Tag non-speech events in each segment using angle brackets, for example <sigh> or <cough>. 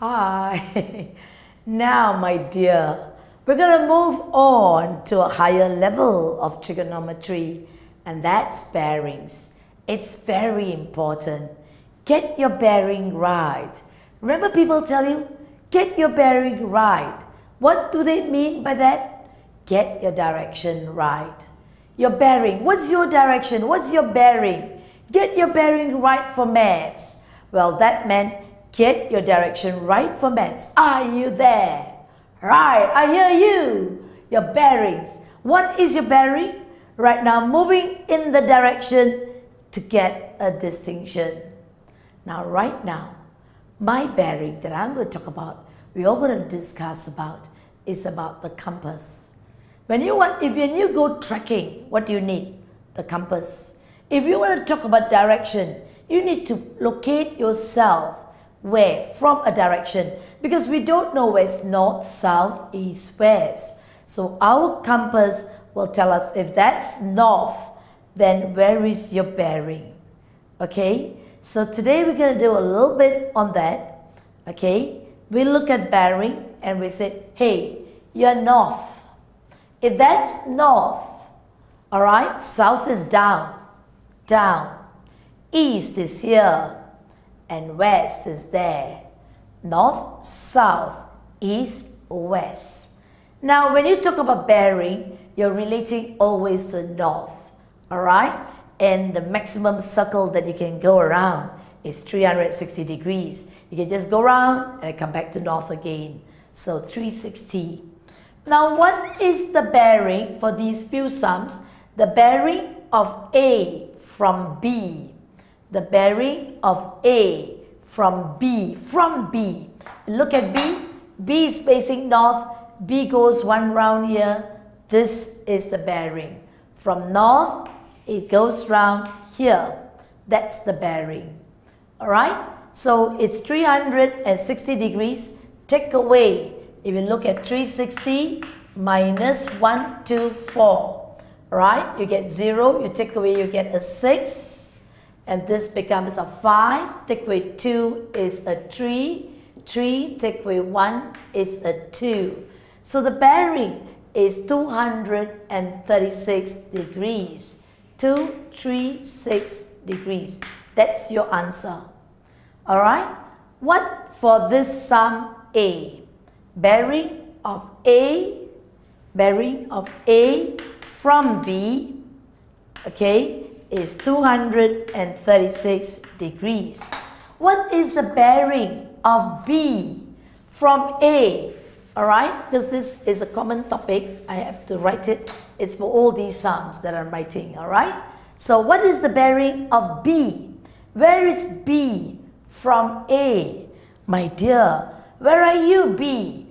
Hi. now, my dear, we're going to move on to a higher level of trigonometry, and that's bearings. It's very important. Get your bearing right. Remember, people tell you, get your bearing right. What do they mean by that? Get your direction right. Your bearing. What's your direction? What's your bearing? Get your bearing right for maths. Well, that meant Get your direction right for maths. Are you there? Right, I hear you. Your bearings. What is your bearing? Right now, moving in the direction to get a distinction. Now, right now, my bearing that I'm going to talk about, we're all going to discuss about, is about the compass. When you want, if you go trekking, what do you need? The compass. If you want to talk about direction, you need to locate yourself where from a direction because we don't know where it's north, south, east, west. So our compass will tell us if that's north, then where is your bearing? Okay, so today we're going to do a little bit on that. Okay, we look at bearing and we say, hey, you're north. If that's north, all right, south is down, down. East is here, and west is there. North, south, east, west. Now, when you talk about bearing, you're relating always to north, all right? And the maximum circle that you can go around is 360 degrees. You can just go around and come back to north again. So 360. Now, what is the bearing for these few sums? The bearing of A from B the bearing of A from B, from B. Look at B. B is facing north. B goes one round here. This is the bearing. From north, it goes round here. That's the bearing. Alright? So it's 360 degrees. Take away, if you look at 360 minus 1, 2, 4. Right? You get 0. You take away, you get a 6 and this becomes a 5, take away 2 is a 3, 3 take away 1 is a 2. So the bearing is 236 degrees. 236 degrees. That's your answer. Alright? What for this sum A? Bearing of A, bearing of A from B, okay, is 236 degrees. What is the bearing of B from A? Alright, because this is a common topic, I have to write it. It's for all these sums that I'm writing, alright? So what is the bearing of B? Where is B from A? My dear, where are you B?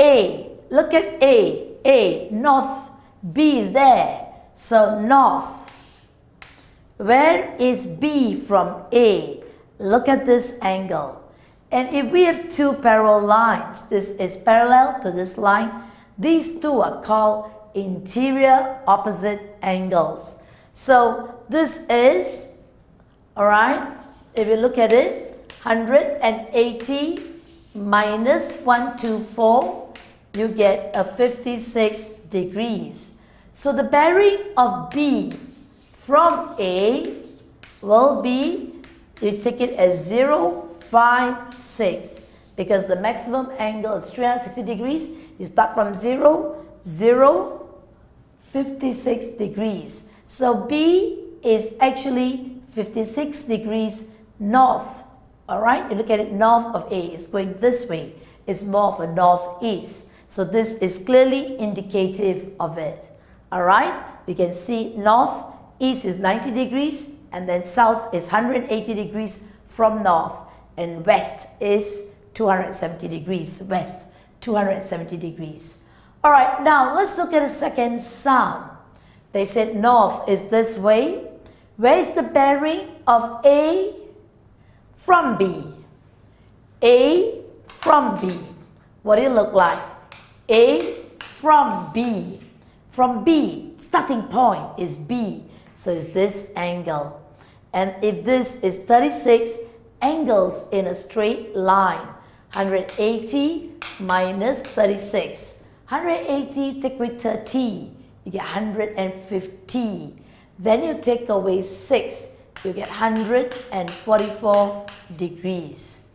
A, look at A, A, north, B is there. So north, where is B from A? Look at this angle. And if we have two parallel lines, this is parallel to this line, these two are called interior opposite angles. So this is, alright, if you look at it, 180 minus 124, you get a 56 degrees. So the bearing of B from A will be, you take it as 0, 5, 6 because the maximum angle is 360 degrees. You start from 0, 0, 56 degrees. So B is actually 56 degrees north. Alright, you look at it north of A. It's going this way. It's more of a northeast. So this is clearly indicative of it. Alright, you can see north east is 90 degrees and then south is 180 degrees from north and west is 270 degrees. West 270 degrees. All right now let's look at a second sum they said north is this way. Where is the bearing of a from b? A from b. What it look like? A from b. From b starting point is b so it's this angle. And if this is 36 angles in a straight line, 180 minus 36. 180 take away 30, you get 150. Then you take away 6, you get 144 degrees.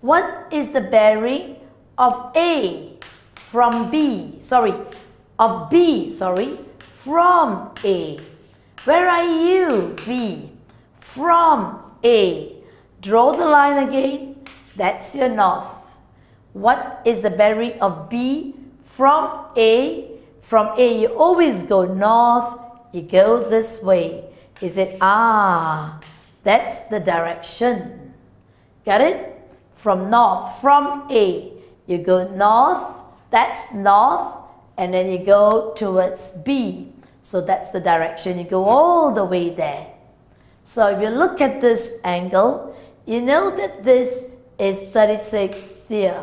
What is the bearing of A from B? Sorry, of B, sorry, from A. Where are you, B? From A. Draw the line again. That's your north. What is the bearing of B from A? From A, you always go north. You go this way. Is it Ah? That's the direction. Got it? From north, from A. You go north, that's north, and then you go towards B. So that's the direction. You go all the way there. So if you look at this angle, you know that this is 36 here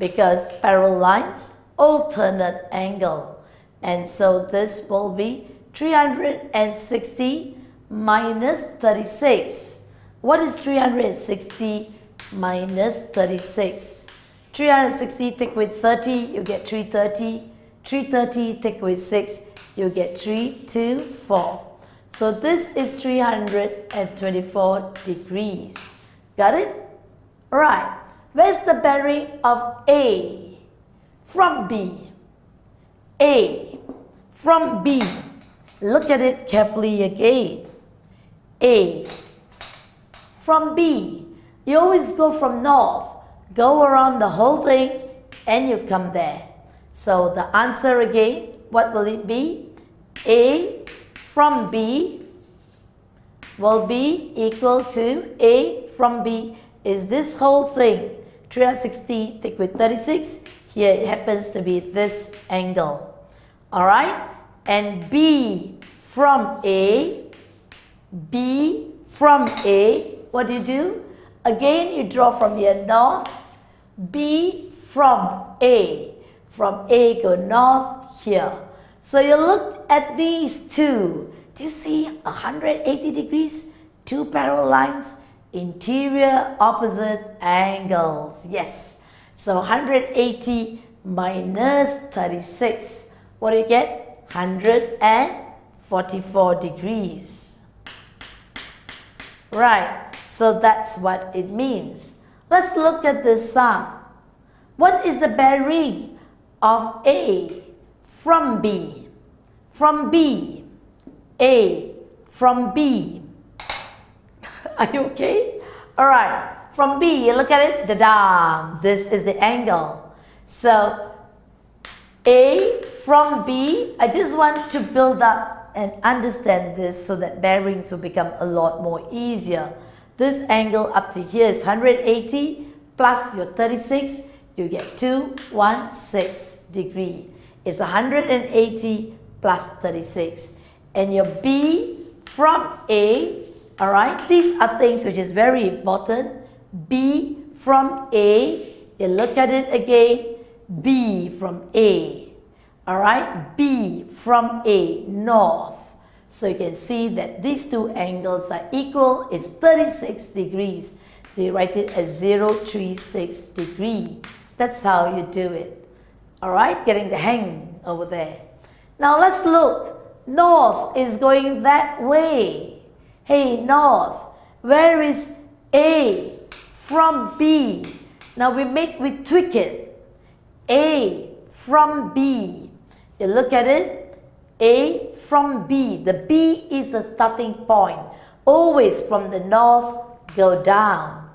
because parallel lines alternate angle. And so this will be 360 minus 36. What is 360 minus 36? 360 take with 30, you get 330. 330 take with 6, you get 3, 2, 4. So this is 324 degrees. Got it? Right. Where's the bearing of A? From B. A. From B. Look at it carefully again. A. From B. You always go from north. Go around the whole thing and you come there. So the answer again, what will it be? A from B will be equal to A from B is this whole thing. 360 take with 36. Here it happens to be this angle. Alright? And B from A, B from A, what do you do? Again, you draw from here north, B from A. From A go north here. So you look at these two. Do you see 180 degrees? Two parallel lines, interior opposite angles. Yes. So 180 minus 36. What do you get? 144 degrees. Right. So that's what it means. Let's look at the sum. What is the bearing of A from B? From B. A from B. <laughs> Are you okay? All right. From B, you look at it. Da-da. This is the angle. So A from B, I just want to build up and understand this so that bearings will become a lot more easier. This angle up to here is 180 plus your 36, you get 216 degree. It's 180 plus 36. And your B from A, all right, these are things which is very important. B from A, you look at it again, B from A, all right, B from A, north. So you can see that these two angles are equal. It's 36 degrees. So you write it as 036 degree. That's how you do it. All right, getting the hang over there. Now let's look. North is going that way. Hey, north, where is A from B? Now we make, we tweak it. A from B. You look at it, a from B. The B is the starting point. Always from the north, go down.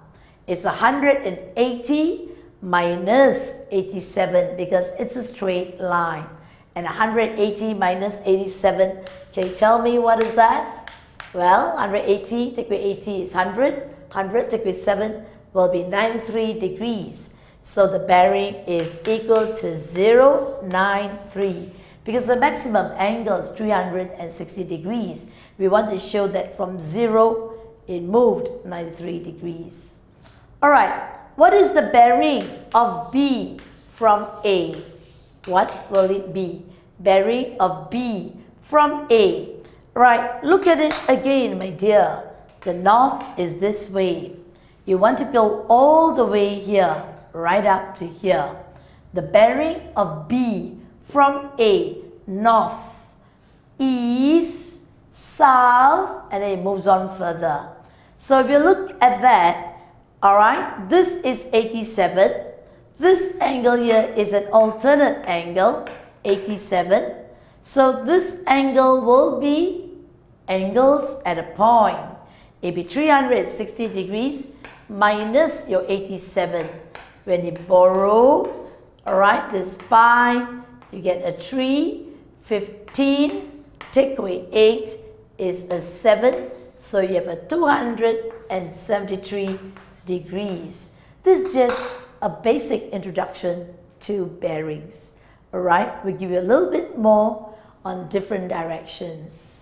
It's 180 minus 87 because it's a straight line. And 180 minus 87, can you tell me what is that? Well, 180 take away 80 is 100. 100 take away 7 will be 93 degrees. So the bearing is equal to 0, 9, 3 because the maximum angle is 360 degrees. We want to show that from 0, it moved 93 degrees. Alright, what is the bearing of B from A? What will it be? Bearing of B from A. Right, look at it again, my dear. The north is this way. You want to go all the way here. right up to here. The bearing of B from A, north, east, south, and then it moves on further. So if you look at that, all right, this is 87. This angle here is an alternate angle, 87. So this angle will be angles at a point. It be 360 degrees minus your 87. When you borrow, all right, this 5, you get a 3, 15, take away 8 is a 7. So you have a 273 degrees. This is just a basic introduction to bearings. All right, we'll give you a little bit more on different directions.